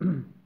mm